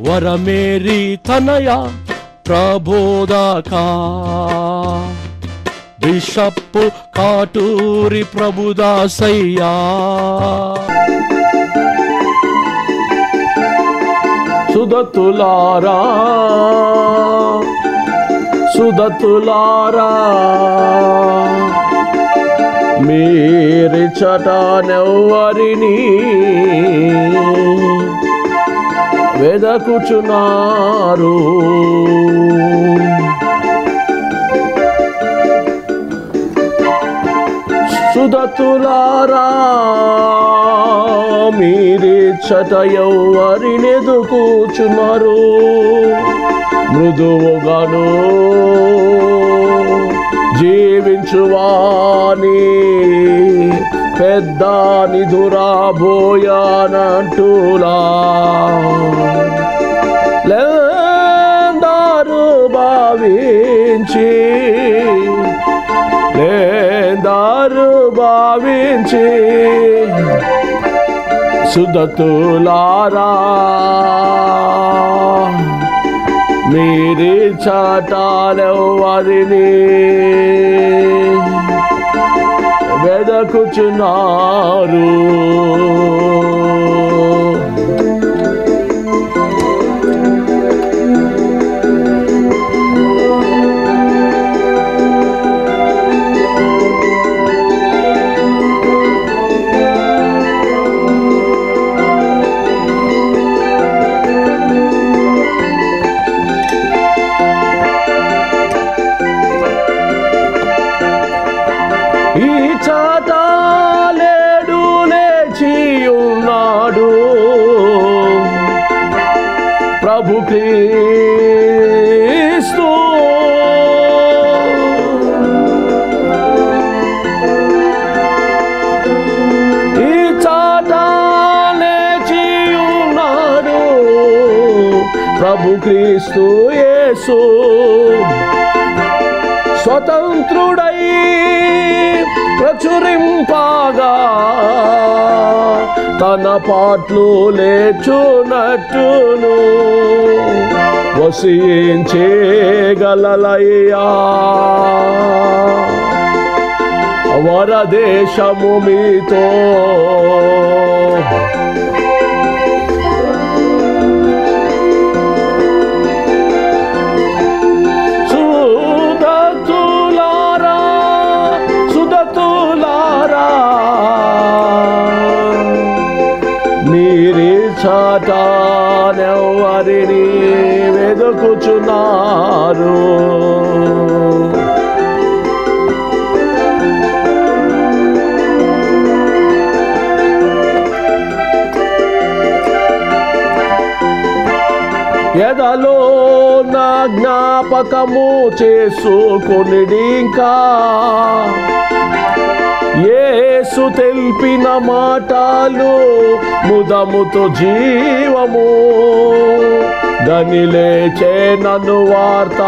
వరమేరి తనయ ప్రబోధక. Bishop Katuri ప్రభుదాసయ్యా. సుదతులారా సుదతులారా మీరి చటనెవ్వరిని వెదకుచున్నారు సుదతులారా మీరి చట ఎవ్వరినెదుకుచున్నారు మృదువుగాను జీవించువాని పెద్ద నిధురాబోయానంటులా లేందారు భావించి లేందారు భావించి సుదతులారా మీరి చాటాలెవ్వరిని? వెదకుచున్నారు. ఈ చాట లేడు లేచి ఉన్నాడు. ప్రభు క్రీస్తు. ఈ చాట లేచి ఉన్నాడు. ప్రభు క్రీస్తు యేసు. ప్రచురింపాగా తన పాటలు లేచునట్టును వర వరదేశము మీతో ఎదలో నా జ్ఞాపకము చేసుకొనిడింకా ఏసు తెలిపిన మాటలు ముదముతో జీవము. గనిలేచే నన్ను వార్త.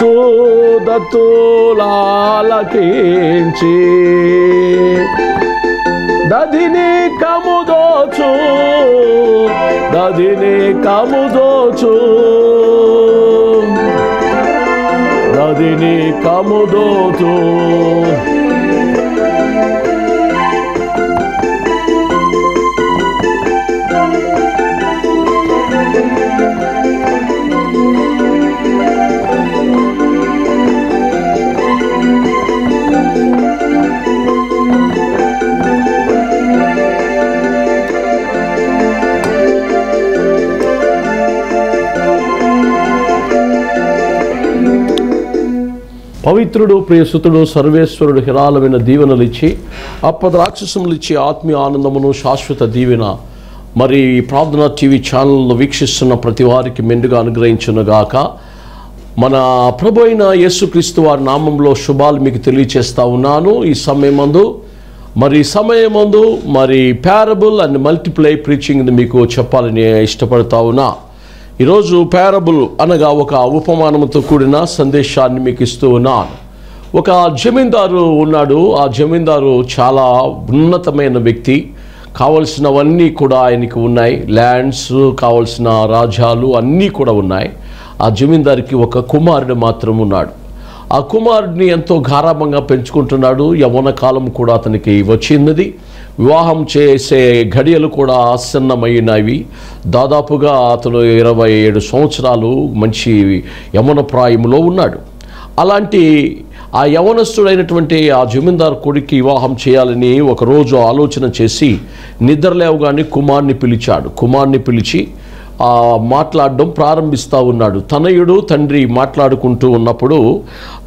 సూదతులాలకించి. దదిని కముదోచు దదిని కముదోచు దదిని కముదోచు పవిత్రుడు ప్రియసుతుడు సర్వేశ్వరుడు హిరాలమైన దీవెనలు ఇచ్చి అప్పద ఇచ్చి ఆత్మీయ ఆనందమును శాశ్వత దీవెన. మరి ప్రార్థన టీవీ ఛానల్లో వీక్షిస్తున్న ప్రతి వారికి మెండుగా అనుగ్రహించునుగాక. మన ప్రభు అయిన యేసుక్రీస్తు వారి నామంలో శుభాలు మీకు తెలియచేస్తా ఉన్నాను. ఈ సమయమందు మరి సమయమందు మరి ప్యారబుల్ అండ్ మల్టిప్లై ప్రీచింగ్ మీకు చెప్పాలని ఇష్టపడతా ఉన్నా. ఈరోజు ప్యారబుల్ అనగా ఒక ఉపమానంతో కూడిన సందేశాన్ని మీకు ఇస్తూ ఉన్నాను. ఒక జమీందారు ఉన్నాడు. ఆ జమీందారు చాలా ఉన్నతమైన వ్యక్తి. కావలసినవన్నీ కూడా ఆయనకి ఉన్నాయి. ల్యాండ్స్ కావలసిన రాజ్యాలు అన్నీ కూడా ఉన్నాయి. ఆ జమీందారికి ఒక కుమారుడు మాత్రం ఉన్నాడు. ఆ కుమారుడిని ఎంతో గారాభంగా పెంచుకుంటున్నాడు. యవన కాలం కూడా అతనికి వచ్చినది వివాహం చేసే ఘడియలు కూడా ఆసన్నమైనవి. దాదాపుగా అతను ఇరవై ఏడు సంవత్సరాలు మంచి యవన ప్రాయంలో ఉన్నాడు. అలాంటి ఆ యవనస్తుడైనటువంటి ఆ జమీందారు కొడుక్కి వివాహం చేయాలని ఒకరోజు ఆలోచన చేసి నిద్రలేవగానే కుమార్ని పిలిచాడు. కుమార్ని పిలిచి మాట్లాడడం ప్రారంభిస్తూ ఉన్నాడు. తనయుడు తండ్రి మాట్లాడుకుంటూ ఉన్నప్పుడు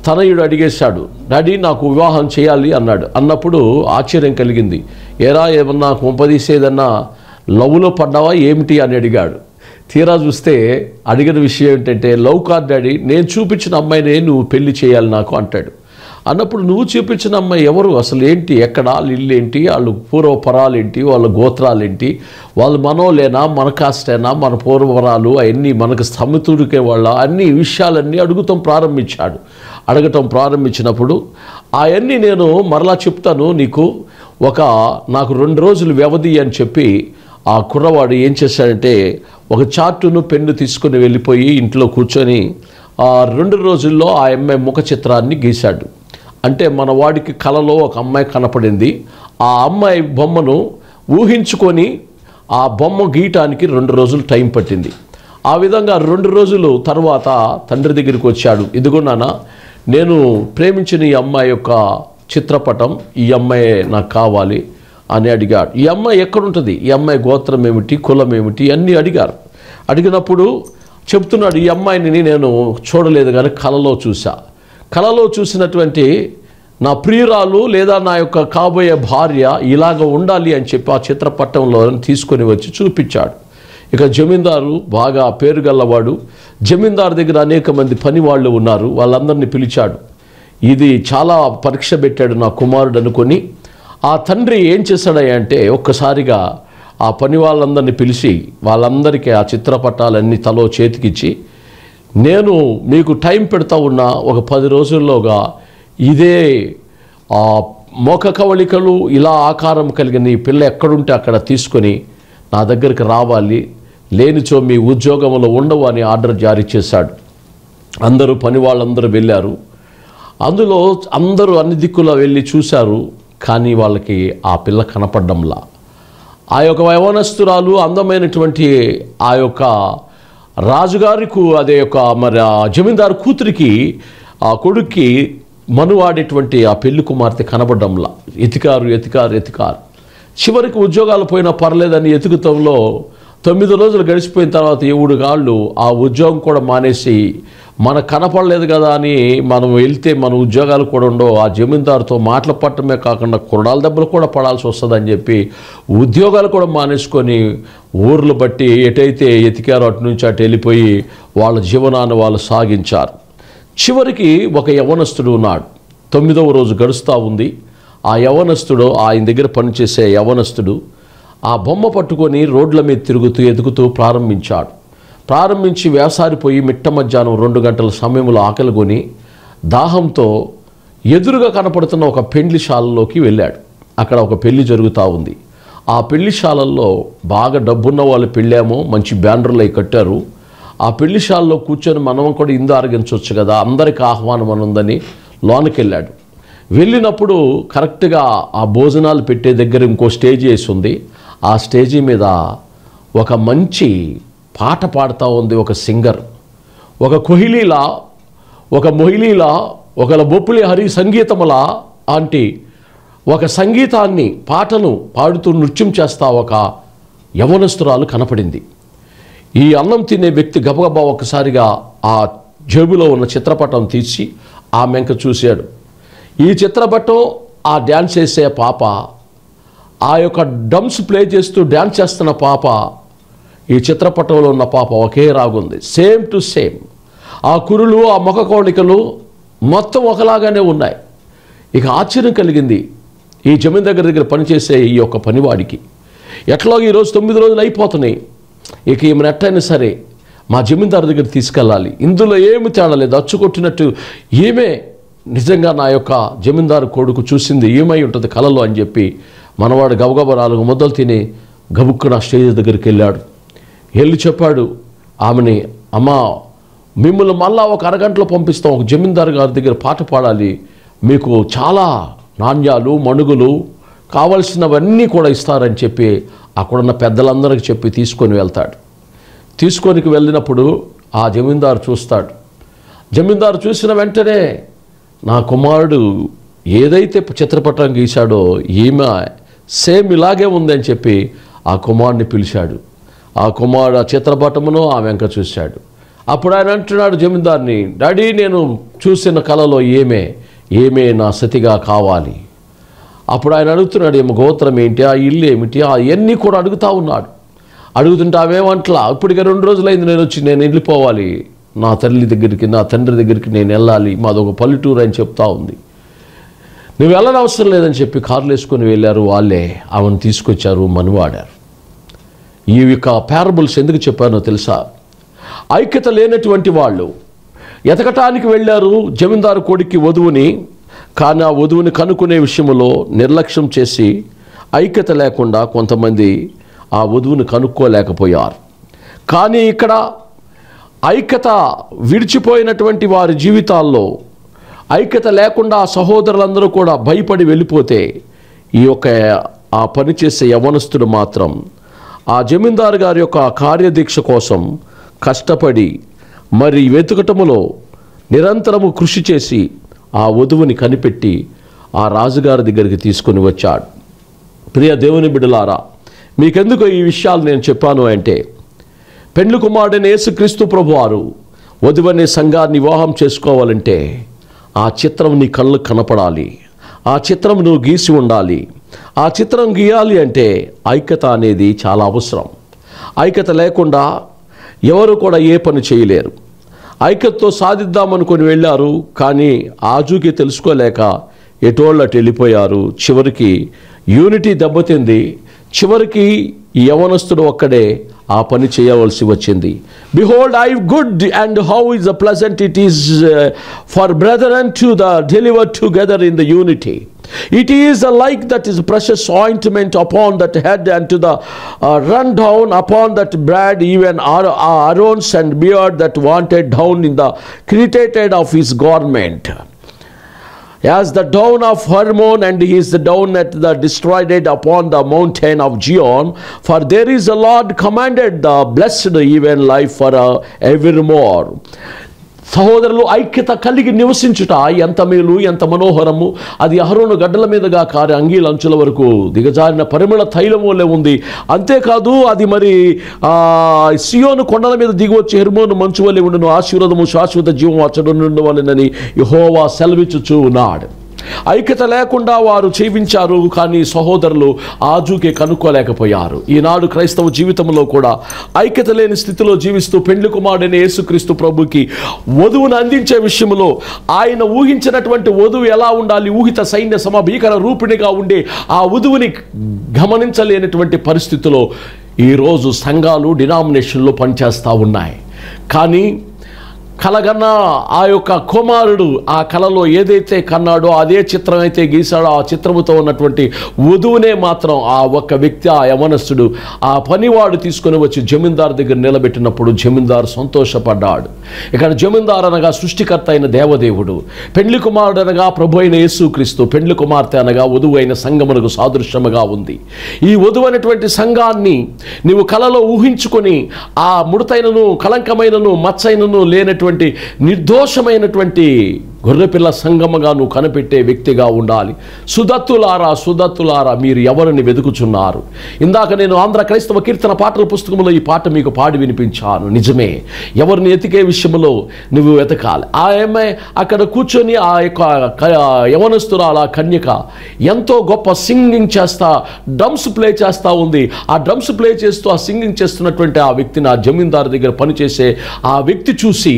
తనయుడు అడిగేశాడు డాడీ నాకు వివాహం చేయాలి అన్నాడు. అన్నప్పుడు ఆశ్చర్యం కలిగింది. ఏరా ఏమన్నా కొంపదీసేదన్నా లవ్లో పడ్డావా ఏమిటి? అని అడిగాడు. తీరా చూస్తే అడిగిన విషయం ఏంటంటే లవ్ కార్ డాడీ నేను చూపించిన అమ్మాయినే నువ్వు పెళ్ళి చేయాలి నాకు అంటాడు. అన్నప్పుడు నువ్వు చూపించిన అమ్మాయి ఎవరు? అసలు ఏంటి? ఎక్కడ? వాళ్ళ ఇల్లు ఏంటి వాళ్ళు పూర్వపరాలేంటి? వాళ్ళ గోత్రాలేంటి? వాళ్ళు మనోలేనా మన కాస్టేనా? మన పూర్వపరాలు? అవన్నీ మనకు స్థమితుడికే వాళ్ళ అన్ని విషయాలన్నీ అడుగుతాం ప్రారంభించాడు. అడగటం ప్రారంభించినప్పుడు అవన్నీ నేను మరలా చెప్తాను నీకు. ఒక నాకు రెండు రోజులు వ్యవధి అని చెప్పి ఆ కుర్రవాడు ఏం చేశాడంటే ఒక చార్టును పెన్ను తీసుకుని వెళ్ళిపోయి ఇంట్లో కూర్చొని ఆ రెండు రోజుల్లో ఆ అమ్మాయి ముఖ చిత్రాన్ని గీశాడు. అంటే మన వాడికి కలలో ఒక అమ్మాయి కనపడింది. ఆ అమ్మాయి బొమ్మను ఊహించుకొని ఆ బొమ్మ గీయటానికి రెండు రోజులు టైం పట్టింది. ఆ విధంగా రెండు రోజులు తర్వాత తండ్రి దగ్గరికి వచ్చాడు. ఇదిగో నాన్న నేను ప్రేమించిన ఈ అమ్మాయి యొక్క చిత్రపటం ఈ అమ్మాయి నాకు కావాలి అని అడిగాడు. ఈ అమ్మాయి ఎక్కడుంటుంది? ఈ అమ్మాయి గోత్రం ఏమిటి? కులం ఏమిటి? అన్నీ అడిగారు. అడిగినప్పుడు చెప్తున్నాడు ఈ అమ్మాయిని నేను చూడలేదు కానీ కలలో చూసా కళలో చూసినటువంటి నా ప్రియురాలు లేదా నా యొక్క కాబోయే భార్య ఇలాగ ఉండాలి అని చెప్పి ఆ చిత్రపటంలో తీసుకొని వచ్చి చూపించాడు. ఇక జమీందారు బాగా పేరు గల్లవాడు జమీందారు దగ్గర అనేక మంది పని వాళ్ళు ఉన్నారు. వాళ్ళందరినీ పిలిచాడు. ఇది చాలా పరీక్ష పెట్టాడు నా కుమారుడు అనుకొని ఆ తండ్రి ఏం చేశాడంటే ఒక్కసారిగా ఆ పని వాళ్ళందరినీ పిలిచి వాళ్ళందరికీ ఆ చిత్రపటాలన్నీ తలో చేతికిచ్చి నేను మీకు టైం పెడతా ఉన్నా ఒక పది రోజుల్లోగా ఇదే ఆ మోక కవళికలు ఇలా ఆకారం కలిగిన ఈ పిల్ల ఎక్కడుంటే అక్కడ తీసుకొని నా దగ్గరికి రావాలి. లేనిచో మీ ఉద్యోగంలో ఉండవు అని ఆర్డర్ జారీ చేశాడు. అందరూ పని వాళ్ళందరూ వెళ్ళారు. అందులో అందరూ అన్ని దిక్కులా వెళ్ళి చూశారు. కానీ వాళ్ళకి ఆ పిల్ల కనపడ్డంలా. ఆ యొక్క యవనస్తురాలు అందమైనటువంటి ఆ యొక్క రాజుగారికి అదే యొక్క మరి ఆ జమీందారు కూతురికి ఆ కొడుక్కి మనువాడేటువంటి ఆ పెళ్ళి కుమార్తె కనబడ్డంలా. ఎతికారు ఎతికారు ఎతికారు. చివరికి ఉద్యోగాలు పోయినా పర్లేదని ఎతుకుతంలో తొమ్మిది రోజులు గడిచిపోయిన తర్వాత ఏడు గాళ్ళు ఆ ఉద్యోగం కూడా మానేసి మనకు కనపడలేదు కదా అని మనం వెళ్తే మన ఉద్యోగాలు కూడా ఉండవు. ఆ జమీందారుతో మాటలు పట్టమే కాకుండా కురడాల దెబ్బలు కూడా పడాల్సి వస్తుందని చెప్పి ఉద్యోగాలు కూడా మానేసుకొని ఊర్లు బట్టి ఎటైతే ఎతికారో అటు నుంచి అటు వెళ్ళిపోయి వాళ్ళ జీవనాన్ని వాళ్ళు సాగించారు. చివరికి ఒక యవనస్తుడు ఉన్నాడు. తొమ్మిదవ రోజు గడుస్తూ ఉంది. ఆ యవనస్తుడు ఆయన దగ్గర పనిచేసే యవనస్తుడు ఆ బొమ్మ పట్టుకొని రోడ్ల మీద తిరుగుతూ ఎదుగుతూ ప్రారంభించాడు. ప్రారంభించి వేసారిపోయి మిట్ట మధ్యాహ్నం రెండు గంటల సమయంలో ఆకలిగొని దాహంతో ఎదురుగా కనపడుతున్న ఒక పెండ్లిశాలలోకి వెళ్ళాడు. అక్కడ ఒక పెళ్ళి జరుగుతూ ఉంది. ఆ పెళ్ళిశాలల్లో బాగా డబ్బున్న వాళ్ళు పెళ్ళామో మంచి బ్యానర్లు అవి కట్టారు. ఆ పెళ్ళిశాలలో కూర్చొని మనం కూడా ఇందు ఆరగించవచ్చు కదా అందరికి ఆహ్వానం అని ఉందని లోనికి వెళ్ళాడు వెళ్ళినప్పుడు కరెక్ట్గా ఆ భోజనాలు పెట్టే దగ్గర ఇంకో స్టేజ్ వేసి ఉంది. ఆ స్టేజీ మీద ఒక మంచి పాట పాడుతూ ఉంది ఒక సింగర్. ఒక కొహిలీలా ఒక మొహిలీలా ఒక బొప్పులి హరి సంగీతములా ఆంటీ ఒక సంగీతాన్ని పాటను పాడుతూ నృత్యం చేస్తా ఒక యవనస్తురాలు కనపడింది. ఈ అన్నం తినే వ్యక్తి గబగబా ఒకసారిగా ఆ జేబులో ఉన్న చిత్రపటం తీసి ఆ చూశాడు. ఈ చిత్రపటం ఆ డ్యాన్స్ చేసే పాప ఆ యొక్క డమ్స్ ప్లే చేస్తూ డ్యాన్స్ చేస్తున్న పాప ఈ చిత్రపటంలో ఉన్న పాప ఒకే రాగుంది. సేమ్ టు సేమ్ ఆ కురులు ఆ ముఖ కోణికలు మొత్తం ఒకలాగానే ఉన్నాయి. ఇక ఆశ్చర్యం కలిగింది. ఈ జమీన్ దగ్గర దగ్గర పనిచేసే ఈ యొక్క పనివాడికి. ఎట్లా ఈరోజు తొమ్మిది రోజులు అయిపోతున్నాయి. ఇక ఈమెను ఎట్టయినా సరే మా జమీందారు దగ్గర తీసుకెళ్ళాలి. ఇందులో ఏమి తేడా లేదు. అచ్చుకొట్టినట్టు ఈమె నిజంగా నా యొక్క జమీందారు కొడుకు చూసింది. ఏమై ఉంటుంది కళలో అని చెప్పి మనవాడు గబగబ నాలుగు ముద్దలు తిని గబుక్కున స్టేజ్ దగ్గరికి వెళ్ళాడు. వెళ్ళి చెప్పాడు ఆమెని అమ్మా మిమ్మల్ని మళ్ళా ఒక అరగంటలో పంపిస్తాం. ఒక జమీందారు గారి దగ్గర పాట పాడాలి. మీకు చాలా నాణ్యాలు మణుగులు కావలసినవన్నీ కూడా ఇస్తారని చెప్పి అక్కడున్న పెద్దలందరికీ చెప్పి తీసుకొని వెళ్తాడు. తీసుకొని వెళ్ళినప్పుడు ఆ జమీందారు చూస్తాడు. జమీందారు చూసిన వెంటనే నా కుమారుడు ఏదైతే చిత్రపటం గీశాడో ఈమె సేమ్ ఇలాగే ఉందని చెప్పి ఆ కుమారుని పిలిచాడు. ఆ కుమారుడు ఆ చిత్రపటమును ఆ వెంక చూశాడు. అప్పుడు ఆయన అంటున్నాడు జమీందార్ని డాడీ నేను చూసిన కళలో ఏమే? ఏమే నా సతిగా కావాలి? అప్పుడు ఆయన అడుగుతున్నాడు ఏమో గోత్రం ఏంటి? ఆ ఇల్లు ఏమిటి? అవన్నీ కూడా అడుగుతా ఉన్నాడు. అడుగుతుంటే అవేమంటలా ఇప్పటికే రెండు రోజులైంది నేను వచ్చి నేను వెళ్ళిపోవాలి. నా తల్లి దగ్గరికి నా తండ్రి దగ్గరికి నేను వెళ్ళాలి. మాదొక పల్లెటూరు అని చెప్తా ఉంది. నువ్వు వెళ్ళనవసరం లేదని చెప్పి కార్లు వేసుకొని వెళ్ళారు. వాళ్ళే ఆమెను తీసుకొచ్చారు మనువాడారు. ఈ యొక్క పారబుల్స్ ఎందుకు చెప్పానో తెలుసా? ఐక్యత లేనటువంటి వాళ్ళు ఎతకటానికి వెళ్ళారు జమీందారు కొడుక్కి వధువుని కానీ ఆ వధువుని కనుక్కునే విషయంలో నిర్లక్ష్యం చేసి ఐక్యత లేకుండా కొంతమంది ఆ వధువుని కనుక్కోలేకపోయారు. కానీ ఇక్కడ ఐక్యత విడిచిపోయినటువంటి వారి జీవితాల్లో ఐక్యత లేకుండా ఆ సహోదరులందరూ కూడా భయపడి వెళ్ళిపోతే ఈ యొక్క ఆ పని చేసే యవనస్తుడు మాత్రం ఆ జమీందారు గారి యొక్క కార్యదీక్ష కోసం కష్టపడి మరి వెతుకటములో నిరంతరము కృషి చేసి ఆ వధువుని కనిపెట్టి ఆ రాజుగారి దగ్గరికి తీసుకొని వచ్చాడు. ప్రియ దేవుని బిడ్డలారా మీకెందుకు ఈ విషయాలు నేను చెప్పాను అంటే పెండ్లు కుమారుడైన యేసుక్రీస్తు ప్రభువారు వధువనే సంఘాన్ని వివాహం చేసుకోవాలంటే ఆ చిత్రం నీ కళ్ళు కనపడాలి. ఆ చిత్రం నువ్వు గీసి ఉండాలి. ఆ చిత్రం గీయాలి అంటే ఐక్యత అనేది చాలా అవసరం. ఐక్యత లేకుండా ఎవరు కూడా ఏ పని చేయలేరు. ఐక్యతతో సాధిద్దామనుకొని వెళ్ళారు కానీ ఆజూకి తెలుసుకోలేక ఎటోళ్ళటు వెళ్ళిపోయారు చివరికి యూనిటీ దెబ్బతింది. చివరికి ఈ యవనస్తుడు ఒక్కడే ఆ పని చేయవలసి వచ్చింది behold I good and how is the pleasant it is for brother and to the deliver together in the unity It is a like that is precious ointment upon that head and to the uh, run down upon that bread, even Ar- Aaron's and beard that wanted down in the credited of his garment. As the dawn of Hermon, and he is the down at the destroyed it upon the mountain of Gion. For there is a Lord commanded the blessed even life for uh, evermore. సహోదరులు ఐక్యత కలిగి నివసించుట ఎంత మేలు ఎంత మనోహరము. అది అహరోను గడ్డల మీదుగా కారి అంగీల అంచుల వరకు దిగజారిన పరిమళ తైలం వల్లే ఉంది. అంతేకాదు అది మరి సియోను కొండల మీద దిగివచ్చి హెర్మోను మంచు వల్లే ఉండును. ఆశీర్వదము శాశ్వత జీవం అచ్చడు నుండి వలనని యహోవా సెలవిచ్చుచూ ఉన్నాడు ఐక్యత లేకుండా వారు జీవించారు కానీ సహోదరులు ఆజుకే కనుక్కోలేకపోయారు. ఈనాడు క్రైస్తవ జీవితంలో కూడా ఐక్యత లేని స్థితిలో జీవిస్తూ పెండ్లి కుమారుడైన యేసుక్రీస్తు ప్రభుకి వధువును అందించే విషయంలో ఆయన ఊహించినటువంటి వధువు ఎలా ఉండాలి? ఊహిత సైన్య సమభీకర రూపిణిగా ఉండే ఆ వధువుని గమనించలేనటువంటి పరిస్థితిలో ఈరోజు సంఘాలు డినామినేషన్లో పనిచేస్తూ ఉన్నాయి. కానీ కలగన్న ఆ యొక్క కుమారుడు ఆ కళలో ఏదైతే కన్నాడో అదే చిత్రం అయితే గీశాడో ఆ చిత్రముతో ఉన్నటువంటి వధువునే మాత్రం ఆ ఒక్క వ్యక్తి ఆ యవనస్తుడు ఆ పనివాడు తీసుకొని వచ్చి జమీందారు దగ్గర నిలబెట్టినప్పుడు జమీందారు సంతోషపడ్డాడు. ఇక్కడ జమీందారు అనగా సృష్టికర్త అయిన దేవదేవుడు పెండ్లి కుమారుడు అనగా ప్రభు అయిన యేసుక్రీస్తు పెండ్లి కుమార్తె అనగా వధువు అయిన సంగమునకు సాదృశ్యముగా ఉంది. ఈ వధువు అనేటువంటి సంఘాన్ని నీవు కలలో ఊహించుకొని ఆ ముడతైనను కలంకమైనను మచ్చైనను లేనటువంటి నిర్దోషమైనటువంటి గొర్రెపిల్ల సంగమగా నువ్వు కనిపెట్టే వ్యక్తిగా ఉండాలి. సుదత్తులారా సుదత్తులారా మీరు ఎవరిని వెతుకుచున్నారు? ఇందాక నేను ఆంధ్ర క్రైస్తవ కీర్తన పాటల పుస్తకంలో ఈ పాట మీకు పాడి వినిపించాను. నిజమే ఎవరిని ఎతికే విషయంలో నువ్వు వెతకాలి. ఆ అమ్మాయి అక్కడ కూర్చొని ఆ యొక్క యవనస్తురాల కన్యక ఎంతో గొప్ప సింగింగ్ చేస్తా డ్రమ్స్ ప్లే చేస్తా ఉంది. ఆ డ్రమ్స్ ప్లే చేస్తూ ఆ సింగింగ్ చేస్తున్నటువంటి ఆ వ్యక్తిని ఆ జమీందారు దగ్గర పనిచేసే ఆ వ్యక్తి చూసి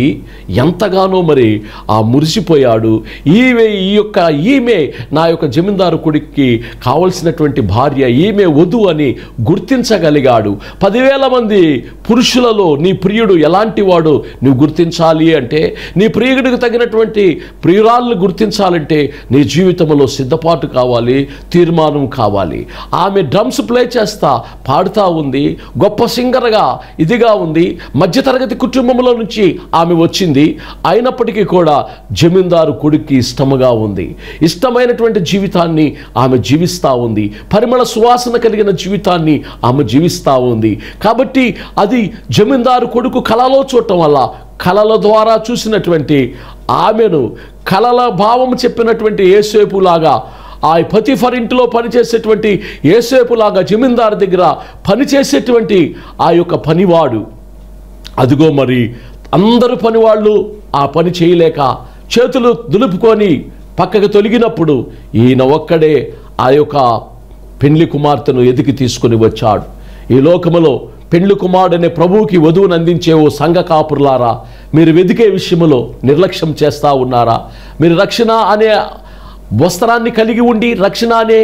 ఎంతగానో మరి ఆ మురిసిపో చనిపోయాడు. ఈమె ఈ యొక్క ఈమె నా యొక్క జమీందారు కొడుక్కి కావలసినటువంటి భార్య ఈమె వధు అని గుర్తించగలిగాడు. పదివేల మంది పురుషులలో నీ ప్రియుడు ఎలాంటి వాడు నువ్వు గుర్తించాలి అంటే నీ ప్రియుడికి తగినటువంటి ప్రియురాలను గుర్తించాలంటే నీ జీవితంలో సిద్ధపాటు కావాలి తీర్మానం కావాలి. ఆమె డ్రమ్స్ ప్లే చేస్తా పాడుతూ ఉంది గొప్ప సింగర్గా ఇదిగా ఉంది. మధ్యతరగతి కుటుంబంలో నుంచి ఆమె వచ్చింది. అయినప్పటికీ కూడా జమీందారు కొడుక్కి ఇష్టముగా ఉంది. ఇష్టమైనటువంటి జీవితాన్ని ఆమె జీవిస్తూ ఉంది. పరిమళ సువాసన కలిగిన జీవితాన్ని ఆమె జీవిస్తూ ఉంది. కాబట్టి అది జమీందారు కొడుకు కళలో చూడటం వల్ల కళల ద్వారా చూసినటువంటి ఆమెను కళల భావం చెప్పినటువంటి ఏసేపులాగా ఆ పతిఫర్ ఇంటిలో పనిచేసేటువంటి ఏసేపులాగా జమీందారు దగ్గర పనిచేసేటువంటి ఆ యొక్క పనివాడు. అదిగో మరి అందరు పనివాళ్ళు ఆ పని చేయలేక చేతులు దులుపుకొని పక్కకు తొలగినప్పుడు ఈయన ఒక్కడే ఆ యొక్క పెండ్లి కుమార్తెను ఎదికి తీసుకొని వచ్చాడు. ఈ లోకములో పెండ్లి కుమారుడనే ప్రభువుకి వధువును అందించే ఓ సంఘ కాపురులారా మీరు వెదికే విషయంలో నిర్లక్ష్యం చేస్తూ ఉన్నారా? మీరు రక్షణ అనే వస్త్రాన్ని కలిగి ఉండి రక్షణ అనే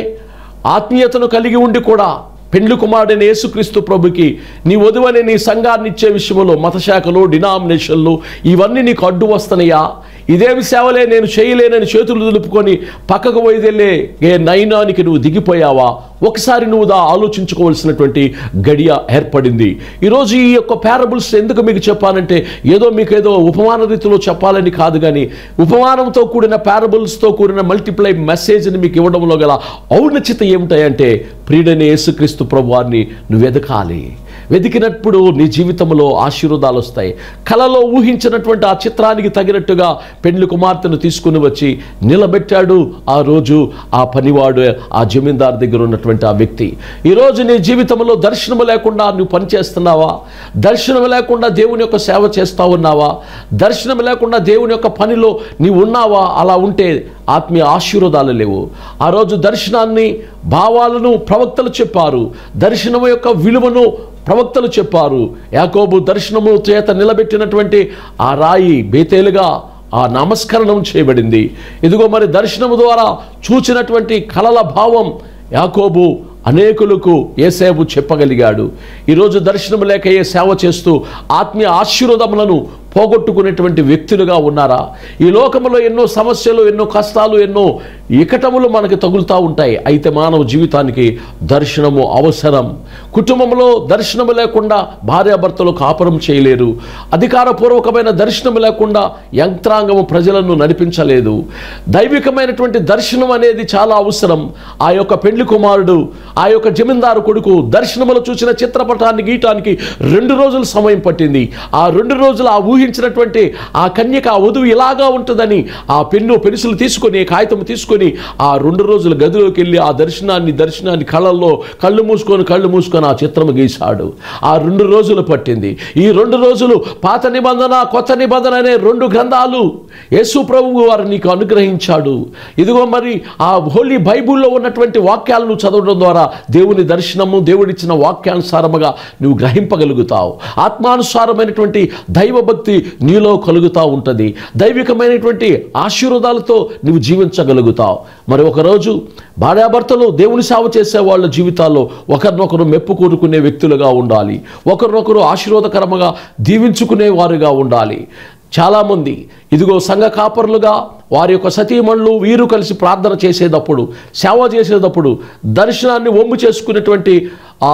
ఆత్మీయతను కలిగి ఉండి కూడా పెండ్లి కుమారుడైన యేసుక్రీస్తు ప్రభుకి నీ వధువనే నీ సంఘాన్ని ఇచ్చే విషయంలో మతశాఖలు డినామినేషన్లు ఇవన్నీ నీకు అడ్డు వస్తున్నాయా? ఇదేమి సేవలే నేను చేయలేనని చేతులు దులుపుకొని పక్కకు వైదెళ్ళే ఏ నైనానికి నువ్వు దిగిపోయావా? ఒకసారి నువ్వు దా ఆలోచించుకోవాల్సినటువంటి గడియ ఏర్పడింది. ఈరోజు ఈ యొక్క పారబుల్స్ ఎందుకు మీకు చెప్పానంటే ఏదో మీకు ఏదో ఉపమాన రీతిలో చెప్పాలని కాదు కానీ ఉపమానంతో కూడిన పారబుల్స్తో కూడిన మల్టిప్లై మెసేజ్ని మీకు ఇవ్వడంలో గల ఔన్నత్యత ఏమిటాయంటే ప్రియుడైన యేసుక్రీస్తు ప్రభు వారిని నువ్వు వెతకాలి వెతికినప్పుడు నీ జీవితంలో ఆశీర్వాదాలు వస్తాయి. కలలో ఊహించినటువంటి ఆ చిత్రానికి తగినట్టుగా పెండ్లి కుమార్తెను తీసుకుని వచ్చి నిలబెట్టాడు ఆ రోజు ఆ పనివాడు ఆ జమీందారు దగ్గర ఉన్నటువంటి ఆ వ్యక్తి. ఈరోజు నీ జీవితంలో దర్శనము లేకుండా నువ్వు పని చేస్తున్నావా? దర్శనం లేకుండా దేవుని యొక్క సేవ చేస్తా ఉన్నావా? దర్శనం లేకుండా దేవుని యొక్క పనిలో నీవు ఉన్నావా? అలా ఉంటే ఆత్మీయ ఆశీర్వాదాలు లేవు. ఆ రోజు దర్శనాన్ని భావాలను ప్రవక్తలు చెప్పారు. దర్శనం యొక్క విలువను ప్రవక్తలు చెప్పారు యాకోబు దర్శనము చేత నిలబెట్టినటువంటి ఆ రాయి బేతేలుగా ఆ నమస్కరణం చేయబడింది. ఇదిగో మరి దర్శనము ద్వారా చూచినటువంటి కలల భావం యాకోబు అనేకులకు ఏసేపు చెప్పగలిగాడు. ఈరోజు దర్శనం లేక ఏ సేవ చేస్తూ ఆత్మీయ ఆశీర్వదములను పోగొట్టుకునేటువంటి వ్యక్తులుగా ఉన్నారా? ఈ లోకంలో ఎన్నో సమస్యలు ఎన్నో కష్టాలు ఎన్నో ఇకటములు మనకి తగులుతూ ఉంటాయి. అయితే మానవ జీవితానికి దర్శనము అవసరం. కుటుంబంలో దర్శనము లేకుండా భార్యాభర్తలు కాపురం చేయలేరు. అధికారపూర్వకమైన దర్శనము లేకుండా యంత్రాంగము ప్రజలను నడిపించలేదు. దైవికమైనటువంటి దర్శనం అనేది చాలా అవసరం. ఆ యొక్క పెండ్లి కుమారుడు ఆ యొక్క జమీందారు కొడుకు దర్శనములు చూసిన చిత్రపటాన్ని గీయటానికి రెండు రోజులు సమయం పట్టింది. ఆ రెండు రోజులు ఆ ఊహించినటువంటి ఆ కన్యక ఆ వధువు ఇలాగా ఉంటుందని ఆ పెన్ను పెన్సిల్ తీసుకొని కాగితం తీసుకొని ఆ రెండు రోజుల గదిలోకి వెళ్ళి ఆ దర్శనాన్ని దర్శనాన్ని కళ్ళల్లో కళ్ళు మూసుకొని కళ్ళు మూసుకొని ఆ చిత్రం గీశాడు. ఆ రెండు రోజులు పట్టింది. ఈ రెండు రోజులు పాత నిబంధన కొత్త నిబంధన అనే రెండు గ్రంథాలు యేసు ప్రభువు వారు నీకు అనుగ్రహించాడు. ఇదిగో మరి ఆ హోలీ బైబుల్లో ఉన్నటువంటి వాక్యాలను చదవడం ద్వారా దేవుని దర్శనము దేవుడిచ్చిన వాక్యానుసారముగా నువ్వు గ్రహింపగలుగుతావు. ఆత్మానుసారమైనటువంటి దైవభక్తి నీలో కలుగుతూ ఉంటుంది. దైవికమైనటువంటి ఆశీర్వాదాలతో నువ్వు జీవించగలుగుతావు. మరి ఒకరోజు భార్యాభర్తలు దేవుని సేవ చేసే వాళ్ళ జీవితాల్లో ఒకరినొకరు మెప్పు కోరుకునే వ్యక్తులుగా ఉండాలి. ఒకరినొకరు ఆశీర్వాదకరముగా దీవించుకునే వారుగా ఉండాలి. చాలామంది ఇదిగో సంఘ కాపరులుగా వారి యొక్క సతీమణులు వీరు కలిసి ప్రార్థన చేసేటప్పుడు సేవ చేసేటప్పుడు దర్శనాన్ని ఒమ్ము చేసుకునేటువంటి ఆ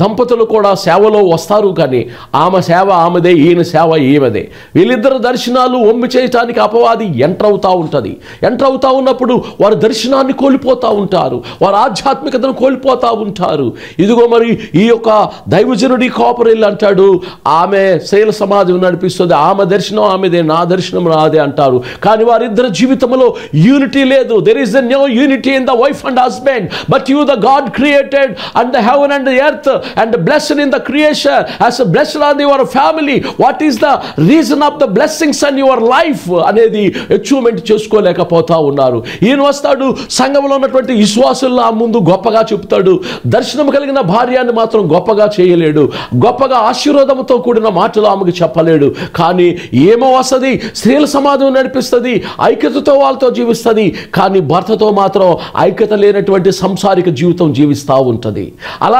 దంపతులు కూడా సేవలో వస్తారు కానీ ఆమె సేవ ఆమెదే ఈయన సేవ ఈమెదే. వీళ్ళిద్దరు దర్శనాలు ఒమ్మి చేయటానికి అపవాది ఎంటర్ అవుతూ ఉంటుంది. ఎంటర్ అవుతూ ఉన్నప్పుడు వారు దర్శనాన్ని కోల్పోతూ ఉంటారు. వారు ఆధ్యాత్మికతను కోల్పోతూ ఉంటారు. ఇదిగో మరి ఈ యొక్క దైవజనుడి కోపరెల్లి అంటాడు ఆమె శైల సమాజం నడిపిస్తుంది. ఆమె దర్శనం ఆమెదే నా దర్శనం నాదే అంటారు. కానీ వారిద్దరి జీవితంలో యూనిటీ లేదు. There is the no unity in the wife and husband but you the God created and the heaven and earth and blessed in the creation as blessed on your family what is the reason of the blessings and your life అనేది achievement చేసుకోలేకపోతా ఉన్నారు. ఈయన వస్తాడు సంఘంలో ఉన్నటువంటి విశ్వాసుల ముందు గొప్పగా చెప్తాడు. దర్శనం కలిగిన భార్యాన్ని మాత్రం గొప్పగా చేయలేడు. గొప్పగా ఆశీర్వాదంతో కూడిన మాటలు ఆమెకు చెప్పలేడు. కానీ ఏమో వస్తుంది స్త్రీల సమాజం నడిపిస్తుంది ఐక్యతతో వాళ్ళతో జీవిస్తుంది. కానీ భర్తతో మాత్రం ఐక్యత లేనటువంటి సంసారిక జీవితం జీవిస్తూ ఉంటుంది.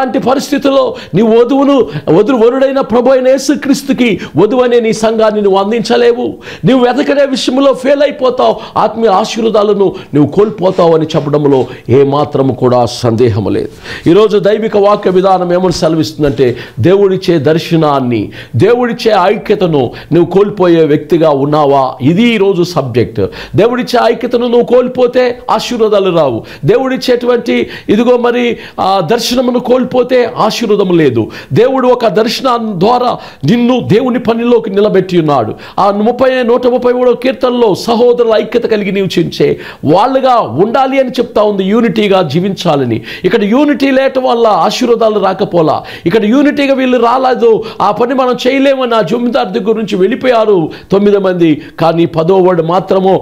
అలాంటి పరిస్థితుల్లో నీ వధువును వధువు వరుడైన ప్రభు అయిన యేసుక్రీస్తుకి వధువు అనే నీ సంఘాన్ని నువ్వు అందించలేవు. నువ్వు వెతకనే విషయంలో ఫెయిల్ అయిపోతావు. ఆత్మీయ ఆశీర్వాదాలను నువ్వు కోల్పోతావు అని చెప్పడంలో ఏమాత్రం కూడా సందేహం లేదు. ఈరోజు దైవిక వాక్య విధానం ఏమని సెలవిస్తుందంటే దేవుడిచ్చే దర్శనాన్ని దేవుడిచ్చే ఐక్యతను నువ్వు కోల్పోయే వ్యక్తిగా ఉన్నావా? ఇది ఈరోజు సబ్జెక్ట్. దేవుడిచ్చే ఐక్యతను నువ్వు కోల్పోతే ఆశీర్వాదాలు రావు. దేవుడిచ్చేటువంటి ఇదిగో మరి ఆ దర్శనమును పోతే ఆశీర్వదం లేదు. దేవుడు ఒక దర్శనం ద్వారా నిన్ను దేవుని పనిలోకి నిలబెట్టి ఉన్నాడు. ఆ ముప్పై నూట ముప్పై మూడో కీర్తనలో సహోదరుల ఐక్యత కలిగి నివసించే వాళ్ళుగా ఉండాలి అని చెప్తా ఉంది. యూనిటీగా జీవించాలని. ఇక్కడ యూనిటీ లేట వల్ల ఆశీర్వాదాలు రాకపోలా. ఇక్కడ యూనిటీగా వీళ్ళు రాలేదు. ఆ పని మనం చేయలేమని ఆ జమీందారు దగ్గర నుంచి వెళ్ళిపోయారు తొమ్మిది మంది. కానీ పదో వాడు మాత్రము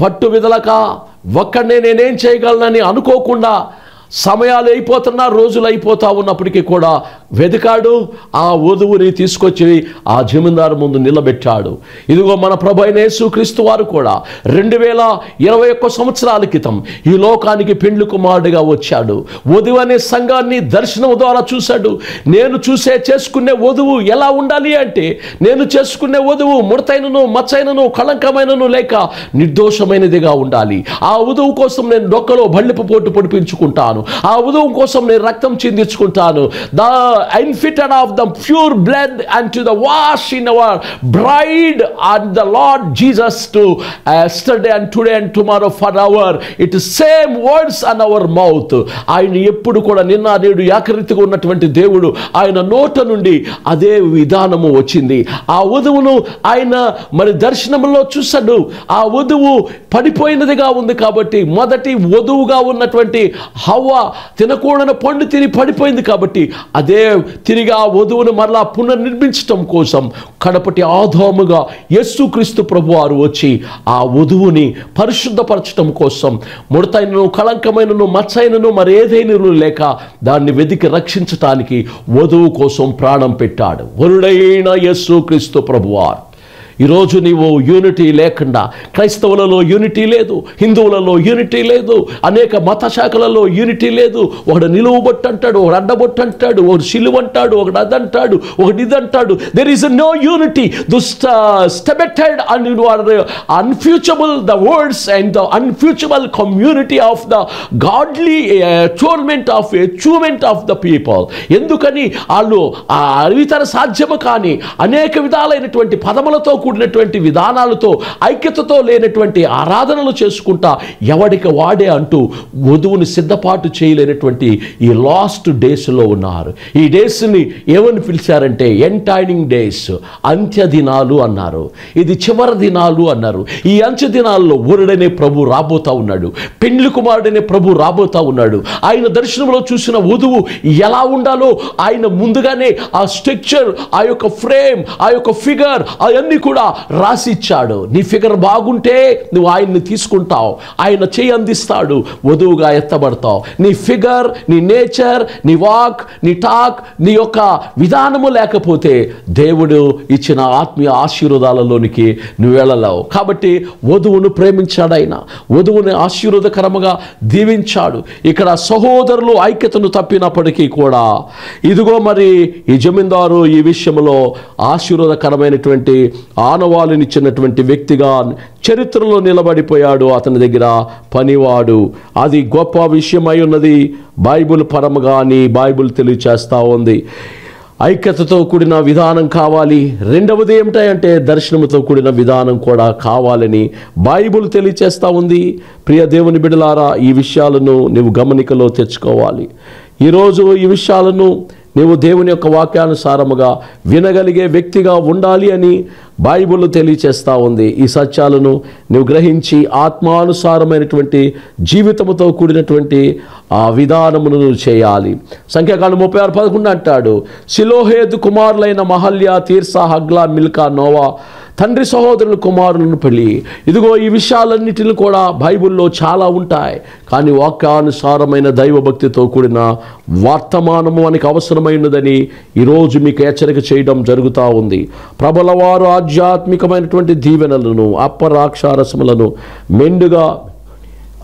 పట్టు విదలక ఒక్కడనే నేనేం చేయగలనని అనుకోకుండా సమయాలు అయిపోతున్నా రోజులు అయిపోతూ ఉన్నప్పటికీ కూడా వెతికాడు ఆ వధువుని తీసుకొచ్చి ఆ జమీందారు ముందు నిలబెట్టాడు. ఇదిగో మన ప్రభు అయిన యేసుక్రీస్తు వారు కూడా రెండు వేల ఇరవై ఒక్క సంవత్సరాల క్రితం ఈ లోకానికి పెండ్లి కుమారుడిగా వచ్చాడు. వధువు అనే సంఘాన్ని దర్శనం ద్వారా చూశాడు. నేను చూసే చేసుకునే వధువు ఎలా ఉండాలి అంటే నేను చేసుకునే వధువు ముడతైనను మచ్చైనను కళంకమైనను లేక నిర్దోషమైనదిగా ఉండాలి. ఆ వధువు కోసం నేను డొక్కలో బళ్ళిపు పోటు పొడిపించుకుంటాను. ఆ వధువు కోసం నేను రక్తం చిందించుకుంటాను. The infinite of the pure blood and to the wash in our bride and the Lord Jesus to yesterday and today and tomorrow for our it same words on our mouth ఆయన ఎప్పుడు కూడా నిన్న నేడు ఏకరీతిగా ఉన్నటువంటి దేవుడు ఆయన నోట నుండి అదే విధానము వచ్చింది. ఆ వధువును ఆయన మరి దర్శనంలో చూశాడు. ఆ వధువు పడిపోయినదిగా ఉంది కాబట్టి మొదటి వధువుగా ఉన్నటువంటి హవ్వ తినకూడని పండు తిని పడిపోయింది కాబట్టి అదే తిరిగి ఆ వధువును మరలా పునర్నిర్మించటం కోసం కడపటి ఆధోముగా యేసుక్రీస్తు ప్రభు వారు వచ్చి ఆ వధువుని పరిశుద్ధపరచటం కోసం ముడతైనను కళంకమైనను మచ్చైనను మరి ఏదైనను లేక దాన్ని వెతికి రక్షించటానికి వధువు కోసం ప్రాణం పెట్టాడు. వరుడైన యేసుక్రీస్తు ప్రభువారు. ఈరోజు నీవు యూనిటీ లేకుండా క్రైస్తవులలో యూనిటీ లేదు హిందువులలో యూనిటీ లేదు అనేక మత శాఖలలో యూనిటీ లేదు. ఒకడు నిలువు బొట్టు అంటాడు ఒకడు అడ్డబొట్టు అంటాడు ఒకడు సిలువ అంటాడు ఒకడు అదంటాడు ఒకటి ఇదంటాడు. There is no unity to స్టెబెటెడ్ and you are అన్ఫ్యూచబుల్ the words and the అన్ఫ్యూచబుల్ community of the godly అచోర్మెంట్ of achievement of the people ఎందుకని? వాళ్ళు ఆ సాధ్యము కానీ అనేక విధాలైనటువంటి పదములతో కూడినటువంటి విధానాలతో ఐక్యతతో లేనటువంటి ఆరాధనలు చేసుకుంటా ఎవడికి వాడే అంటూ వధువుని సిద్ధపాటు చేయలేనటువంటి ఈ లాస్ట్ డేస్లో ఉన్నారు. ఈ డేస్ని ఏమని పిలిచారంటే ఎంటైనింగ్ డేస్ అంత్య దినాలు అన్నారు. ఇది చివరి దినాలు అన్నారు. ఈ అంత్య దినాల్లో ఊరుడనే ప్రభు రాబోతా ఉన్నాడు. పెండ్లి కుమారుడనే ప్రభు రాబోతా ఉన్నాడు. ఆయన దర్శనంలో చూసిన వధువు ఎలా ఉండాలో ఆయన ముందుగానే ఆ స్ట్రక్చర్ ఆ యొక్క ఫ్రేమ్ ఆ యొక్క ఫిగర్ అవన్నీ కూడా రాసి ఇచ్చాడు నీ ఫిగర్ బాగుంటే నువ్వు ఆయన్ని తీసుకుంటావు. ఆయన చేయి అందిస్తాడు. వధువుగా ఎత్తబడతావు. నీ ఫిగర్ నీ నేచర్ నీ వాక్ నీ టాక్ నీ యొక్క విధానము లేకపోతే దేవుడు ఇచ్చిన ఆత్మీయ ఆశీర్వాదాలలోనికి నువ్వు వెళ్ళలేవు. కాబట్టి వధువును ప్రేమించాడు ఆయన. వధువుని ఆశీర్వాదకరముగా దీవించాడు. ఇక్కడ సహోదరులు ఐక్యతను తప్పినప్పటికీ కూడా ఇదిగో మరి ఈ జమీందారు ఈ విషయంలో ఆశీర్వాదకరమైనటువంటి ఆనవాళ్ళనిచ్చినటువంటి వ్యక్తిగా చరిత్రలో నిలబడిపోయాడు అతని దగ్గర పనివాడు. అది గొప్ప విషయమై ఉన్నది. బైబుల్ పరముగా అని తెలియచేస్తూ ఉంది. ఐక్యతతో కూడిన విధానం కావాలి. రెండవది ఏమిటంటే దర్శనముతో కూడిన విధానం కూడా కావాలని బైబిల్ తెలియచేస్తూ ఉంది. ప్రియ దేవుని బిడలారా ఈ విషయాలను నువ్వు గమనికలో తెచ్చుకోవాలి. ఈరోజు ఈ విషయాలను నీవు దేవుని యొక్క వాక్యానుసారముగా వినగలిగే వ్యక్తిగా ఉండాలి అని బైబుల్ తెలియచేస్తూ ఉంది. ఈ సత్యాలను నువ్వు గ్రహించి ఆత్మానుసారమైనటువంటి జీవితముతో కూడినటువంటి ఆ విధానమును నువ్వు చేయాలి. సంఖ్యాకాండం ముప్పై ఆరు పదకొండు అంటాడు సిలోహేతు కుమారులైన మహల్య తీర్సా హగ్లా మిల్కా నోవా తండ్రి సహోదరుల కుమారులను పెళ్ళి. ఇదిగో ఈ విషయాలన్నిటిని కూడా బైబిల్లో చాలా ఉంటాయి. కానీ వాక్యానుసారమైన దైవభక్తితో కూడిన వర్తమానము మనకి అవసరమైనదని ఈరోజు మీకు హెచ్చరిక చేయడం జరుగుతూ ఉంది. ప్రబలవారు ఆధ్యాత్మికమైనటువంటి దీవెనలను అప్పరాక్షారసములను మెండుగా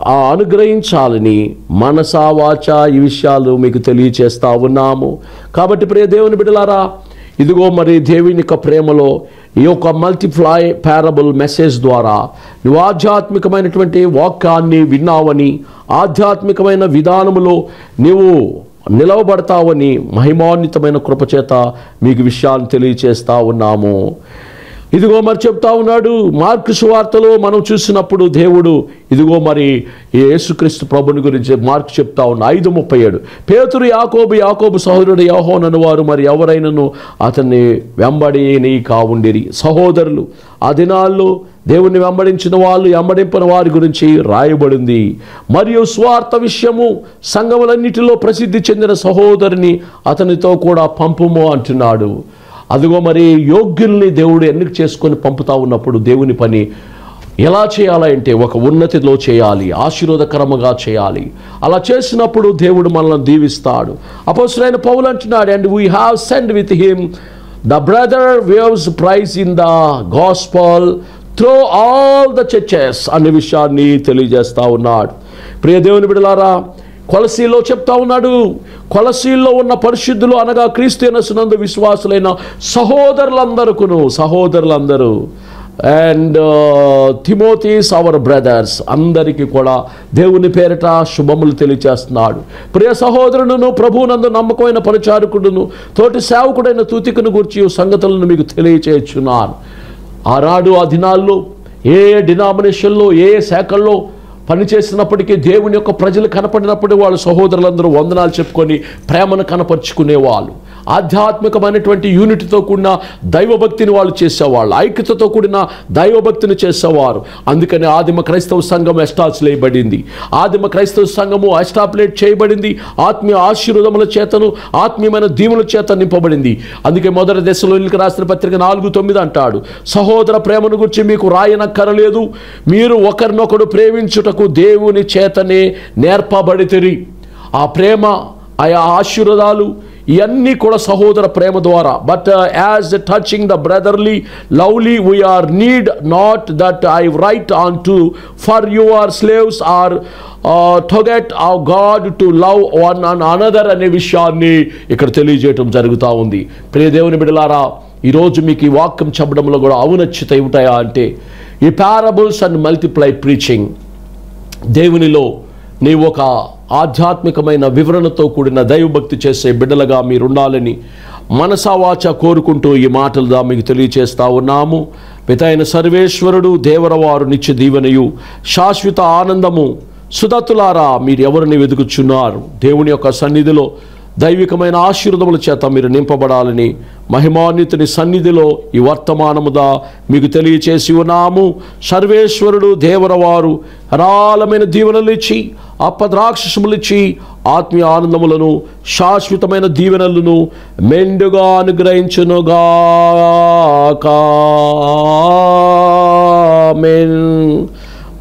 ఆ అనుగ్రహించాలని మనసా వాచ ఈ విషయాలు మీకు తెలియచేస్తా ఉన్నాము. కాబట్టి ప్రియ దేవుని బిడలారా ఇదిగో మరి దేవుని యొక్క ప్రేమలో ఈ యొక్క మల్టిప్లై పారబుల్ మెసేజ్ ద్వారా నువ్వు ఆధ్యాత్మికమైనటువంటి వాక్యాన్ని విన్నావని ఆధ్యాత్మికమైన విధానములో నీవు నిలవబడతావని మహిమాన్వితమైన కృపచేత మీకు విషయాన్ని తెలియచేస్తా ఉన్నాము. ఇదిగో మరి చెప్తా ఉన్నాడు మార్కు సువార్తలో మనం చూసినప్పుడు దేవుడు ఇదిగో మరి యేసుక్రీస్తు ప్రభుని గురించి మార్కు చెప్తా ఉన్న ఐదు ముప్పై ఏడు. పేతురు యాకోబు యాకోబు సహోదరుడు యహోనను వారు మరి ఎవరైనను అతన్ని వెంబడిని కావుండిరి. సహోదరులు ఆ దినాల్లో దేవుణ్ణి వెంబడించిన వాళ్ళు వెంబడింపిన వారి గురించి రాయబడింది. మరియు స్వార్థ విషయము సంఘములన్నిటిలో ప్రసిద్ధి చెందిన సహోదరుని అతనితో కూడా పంపుము అంటున్నాడు. అదిగో మరి యోగ్యుల్ని దేవుడు ఎన్నిక చేసుకొని పంపుతా ఉన్నప్పుడు దేవుని పని ఎలా చేయాలంటే ఒక ఉన్నతిలో చేయాలి ఆశీర్వాదకరముగా చేయాలి. అలా చేసినప్పుడు దేవుడు మనల్ని దీవిస్తాడు. అపోసరైన పౌలు అంటున్నాడు and we have send with him the brother whose praise in the gospel through all the churches అనే విషయాన్ని తెలియజేస్తూ ఉన్నాడు. ప్రియ దేవుని బిడలారా కొలసీలో చెప్తా ఉన్నాడు కొలసీల్లో ఉన్న పరిశుద్ధులు అనగా క్రీస్తునసునందు విశ్వాసులైన సహోదరులందరుకును సహోదరులందరూ. అండ్ థిమోతీస్ అవర్ బ్రదర్స్ అందరికీ కూడా దేవుని పేరిట శుభములు తెలియచేస్తున్నాడు. ప్రియ సహోదరుడును ప్రభువునందు నమ్మకమైన పరిచారకుడును తోటి సేవకుడైన తూతికను గురించి సంగతులను మీకు తెలియచేస్తున్నాను. ఆనాడు ఆ దినాల్లో ఏ డినామినేషన్లో ఏ శాఖల్లో పనిచేసినప్పటికీ దేవుని యొక్క ప్రజలు కనపడినప్పుడు వాళ్ళ సహోదరులందరూ వందనాలు చెప్పుకొని ప్రేమను కనపరుచుకునేవాళ్ళు. ఆధ్యాత్మికమైనటువంటి యూనిట్తో కూడిన దైవభక్తిని వాళ్ళు చేసేవాళ్ళు. ఐక్యతతో కూడిన దైవభక్తిని చేసేవారు. అందుకని ఆదిమ క్రైస్తవ సంఘం ఎస్టాల్స్ లేయబడింది ఆదిమ క్రైస్తవ సంఘము ఎస్టాబ్లేట్ చేయబడింది. ఆత్మీయ ఆశీర్వదముల చేతను ఆత్మీయమైన దీవుల చేత నింపబడింది. అందుకే మొదటి దశలో రాసిన పత్రిక నాలుగు తొమ్మిది అంటాడు. సహోదర ప్రేమను గురించి మీకు రాయనక్కరలేదు. మీరు ఒకరినొకడు మనకు దేవుని చేతనే నేర్పబడితిరి. ఆ ప్రేమ ఆయా ఆశీర్వాదాలు ఇవన్నీ కూడా సహోదర ప్రేమ ద్వారా. But as touching the brotherly lovely we are need not that I write on to for your selves are టొగెట్ of God to love one an another అనే విషయాన్ని ఇక్కడ తెలియజేయటం జరుగుతూ ఉంది. ప్రియ దేవుని బిడలారా ఈరోజు మీకు ఈ వాక్యం చెప్పడంలో కూడా అవునచ్చిత ఉంటాయా అంటే ఈ పారబుల్స్ అండ్ మల్టిప్లై ప్రీచింగ్ దేవునిలో నీవు ఒక ఆధ్యాత్మికమైన వివరణతో కూడిన దైవభక్తి చేసే బిడ్డలుగా మీరుండాలని మనసావాచ కోరుకుంటూ ఈ మాటలుగా మీకు తెలియచేస్తా ఉన్నాము. పితైన సర్వేశ్వరుడు దేవరవారు నిత్య దీవెనయు శాశ్వత ఆనందము సుదత్తులారా మీరు ఎవరిని వెతుకుచున్నారు? దేవుని యొక్క సన్నిధిలో దైవికమైన ఆశీర్వదముల చేత మీరు నింపబడాలని మహిమాన్వితుని సన్నిధిలో ఈ వర్తమానముదా మీకు తెలియచేసి ఉన్నాము. సర్వేశ్వరుడు దేవరవారు హరాలమైన దీవెనలు ఇచ్చి అప్పద్రాక్షసములు ఇచ్చి ఆత్మీయ ఆనందములను శాశ్వతమైన దీవెనలను మెండుగా అనుగ్రహించునుగా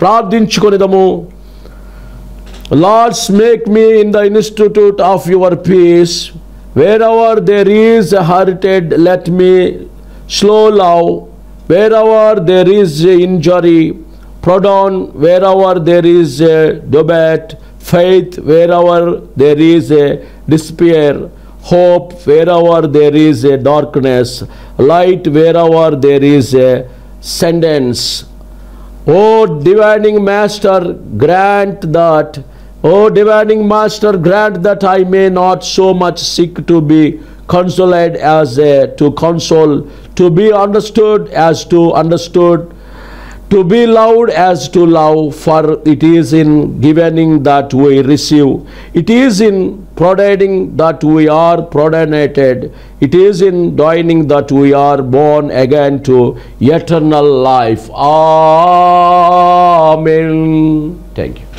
ప్రార్థించుకొనిదము. Lords, make me in the institute of your peace. Wherever there is a hurted, let me slow love. Wherever there is injury, pardon. Wherever there is a debate, faith. Wherever there is a despair, hope. Wherever there is a darkness, light. Wherever there is a sentence. O divining master, grant that, O divining master, grant that I may not so much seek to be consoled as to console, to be understood as to understood, to be loved as to love, for it is in giving that we receive, it is in providing that we are prodignated. It is in joining that we are born again to eternal life. Amen. Thank you.